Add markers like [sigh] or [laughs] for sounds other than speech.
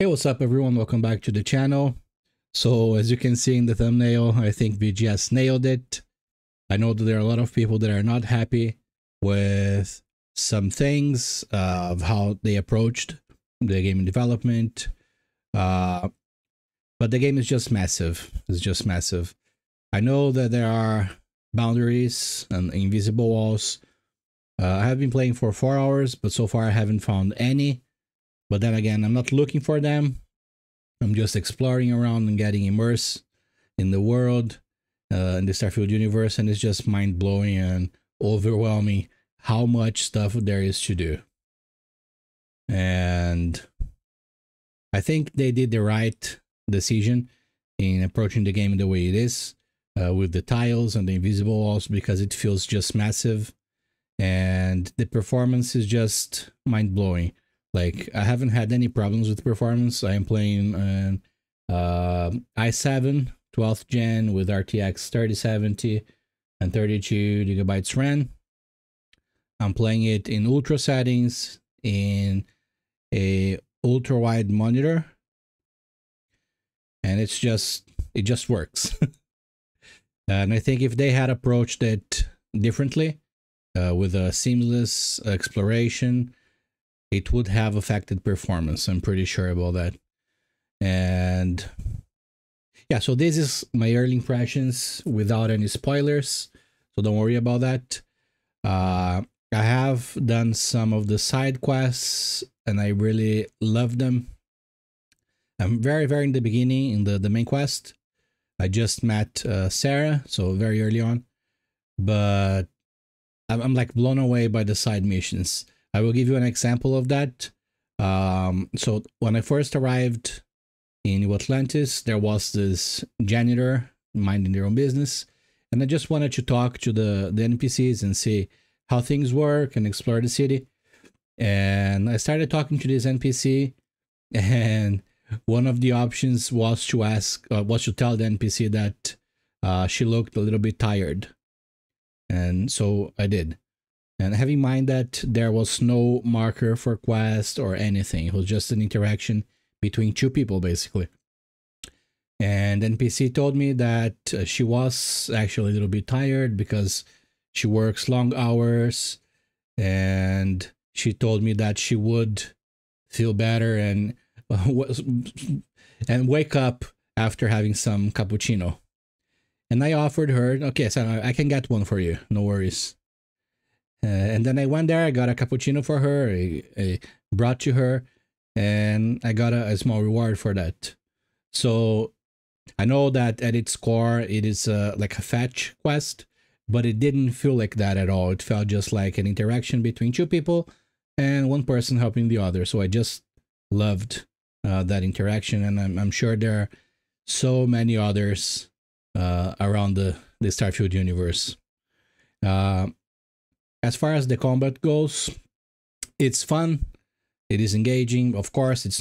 Hey, what's up everyone? Welcome back to the channel. So as you can see in the thumbnail, I think BGS nailed it. I know that there are a lot of people that are not happy with some things uh, of how they approached the game development. Uh, but the game is just massive. It's just massive. I know that there are boundaries and invisible walls. Uh, I have been playing for four hours, but so far I haven't found any but then again, I'm not looking for them. I'm just exploring around and getting immersed in the world, uh, in the Starfield universe, and it's just mind blowing and overwhelming how much stuff there is to do. And I think they did the right decision in approaching the game the way it is, uh, with the tiles and the invisible walls, because it feels just massive, and the performance is just mind blowing. Like I haven't had any problems with performance. I am playing an uh, i7 12th gen with RTX 3070 and 32 gigabytes RAM. I'm playing it in ultra settings in a ultra wide monitor and it's just it just works [laughs] and i think if they had approached it differently uh, with a seamless exploration it would have affected performance. I'm pretty sure about that. And yeah, so this is my early impressions without any spoilers. So don't worry about that. Uh, I have done some of the side quests and I really love them. I'm very, very in the beginning in the, the main quest. I just met uh, Sarah, so very early on. But I'm, I'm like blown away by the side missions. I will give you an example of that. Um, so when I first arrived in New Atlantis, there was this janitor minding their own business. And I just wanted to talk to the, the NPCs and see how things work and explore the city. And I started talking to this NPC [laughs] and one of the options was to ask, uh, was to tell the NPC that uh, she looked a little bit tired. And so I did. And have in mind that there was no marker for quest or anything. It was just an interaction between two people, basically. And NPC told me that uh, she was actually a little bit tired because she works long hours. And she told me that she would feel better and [laughs] was and wake up after having some cappuccino. And I offered her, okay, so I can get one for you, no worries. Uh, and then I went there, I got a cappuccino for her, I, I brought to her, and I got a, a, small reward for that. So I know that at its core, it is uh, like a fetch quest, but it didn't feel like that at all. It felt just like an interaction between two people and one person helping the other. So I just loved uh, that interaction, and I'm, I'm sure there are so many others uh, around the, the Starfield universe. As far as the combat goes, it's fun. It is engaging. Of course, it's